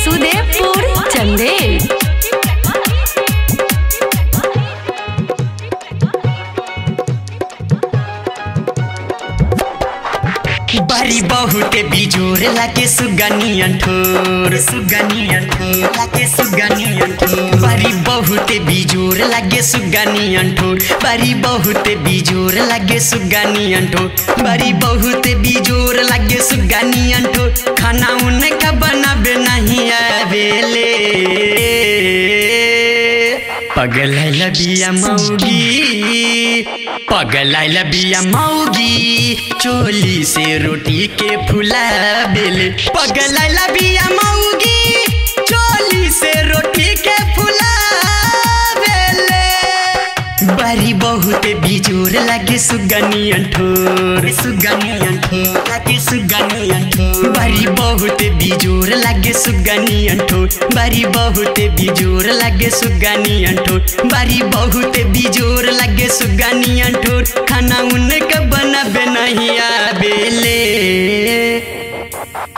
वासुदेवपुर चंदेल। बड़ी बहुते बिजोर लागे सुगनियन ठोर। सुगनियन ठोर लागे सुगनियन ठोर। बड़ी बहुते बिजोर लागे सुगनियन ठोर। बड़ी बहुते बिजोर लागे सुगनियन ठोर। बड़ी बहुते बिजोर लागे सुगनियन ठोर। खाना उनका बनाबे नहीं आवेले पगल लबिया मऊगी पगल लबिया मऊगी चोली से रोटी के फुला बिल पगल लबिया मऊगी चोली से रोटी के फुला बड़ी बहुत बिजोर लागे सुगनियन ठोर सुगनियन ठोर लागे सुगनियन ठोर बड़ी बहुत बिजोर लागे सुगनियन ठोर बड़ी बहुत बिजोर लागे सुगनियन ठोर बड़ी बहुत बिजोर लागे सुगनियन ठोर खाना उनका बनाबे नहीं आबेले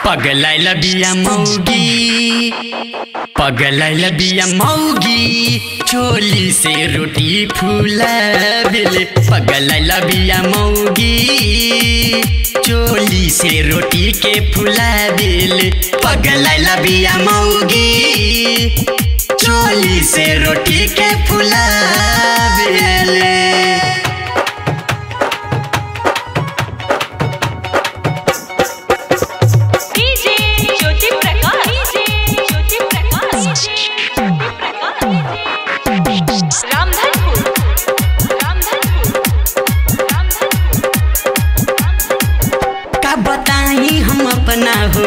पगलाइल बिया मौगी पगलाइल लबिया मौगी, चोली से रोटी फूला बेले पगलाइल बिया मौगी, चोली से रोटी के फूला बेले पगलाइल बिया मौगी, चोली से रोटी के फूला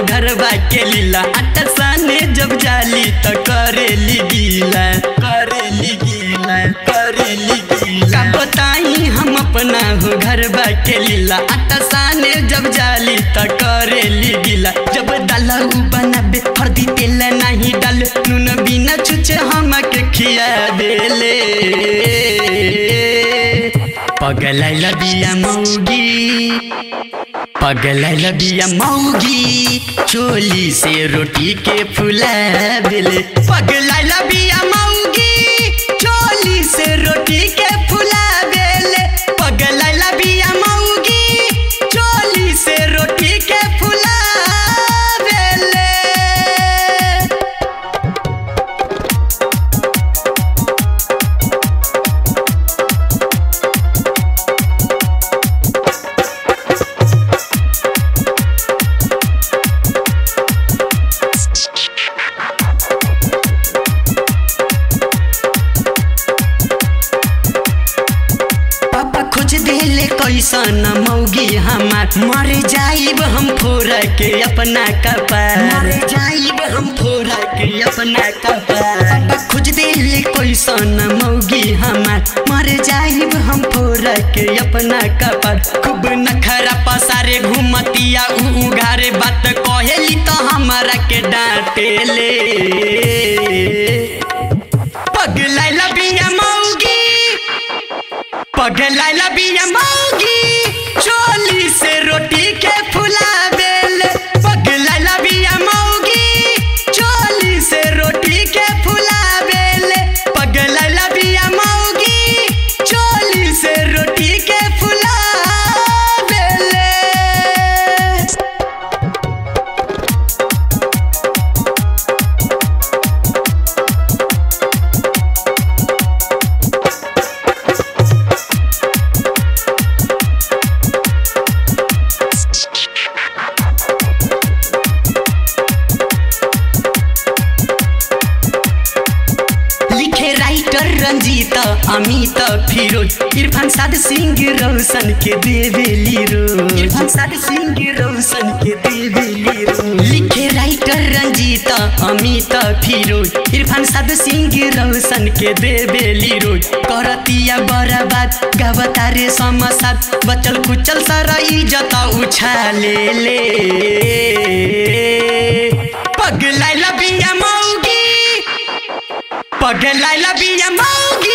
घरवा के लीला अटर साने जब जाली तो करेली गीला करेली गीला करेली गीला। बताई हम अपना हो घरवा के लीला अटर साने जब जाली तो करेली गीला। जब दालू बनाबे हरदी तेल नहीं पगलाइल लबिया मौगी पगल लबिया चोली से रोटी के फुला पगल लबिया मऊगी। चोली से रोटी के कैसन मौगी हमार? मर जाइब हम फोरा के अपना कपार। मर जाइब हम फोरा के अपना कपार। खुज दिली कैसन मौगी हमार? मर जाइब हम फोरा के अपना कपार। खूब नखरा पसारे घूमतिया उगारे बात कहेली रंजीत अमित फिरोज इरफान साद सिंह रोशन के देवेली रोज इरफान साद सिंह रोशन के देवेली रोज गीत अमित फिरोज इरफान साधु सिंह रोशन के देवेली रोज करतिया बराबाद गावता रे समसाद। बचल कुचल सारा इज़्ज़त उछाले ले मौगी। पगलाइला बिया मौगी।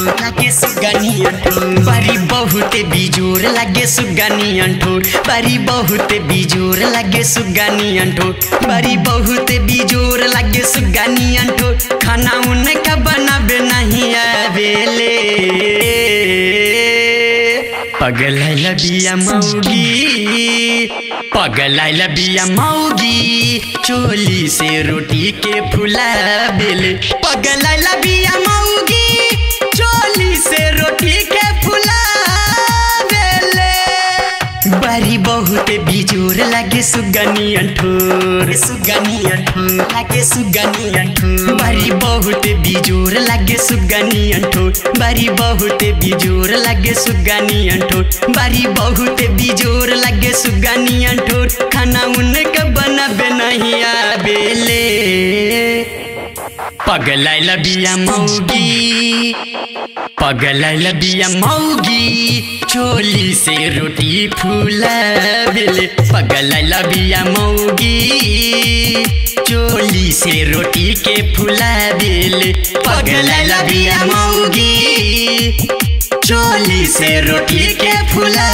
लागे सुगनियन बड़ी बहुत बिजोर लगे सुगनियन ठोर। बड़ी बहुत बिजोर लगे सुगनियन ठोर। बड़ी बहुत बिजोर लगे सुगनियन ठोर। खाना उनका बनाबे नहीं आवेले पगलाइल बिया मौगी पगलाइल बिया मौगी चोली से रोटी के फुला बेले पगलाइल बिया लागे लागे बारी बहुत बिजोर लागे सुगनी अंठोर। बारी बहुत बिजोर लागे सुगनी अंठोर। बारी बहुत बिजोर लागे सुगनी अंठोर। खाना उनका बनाबे नहीं आबेले पगलाइल बिया मौगी। पगलाइल बिया मौगी चोली से रोटी फूला बेले पगलाइल बिया मौगी चोली से रोटी के फूला बेले पगलाइल बिया मौगी चोली से रोटी के फूला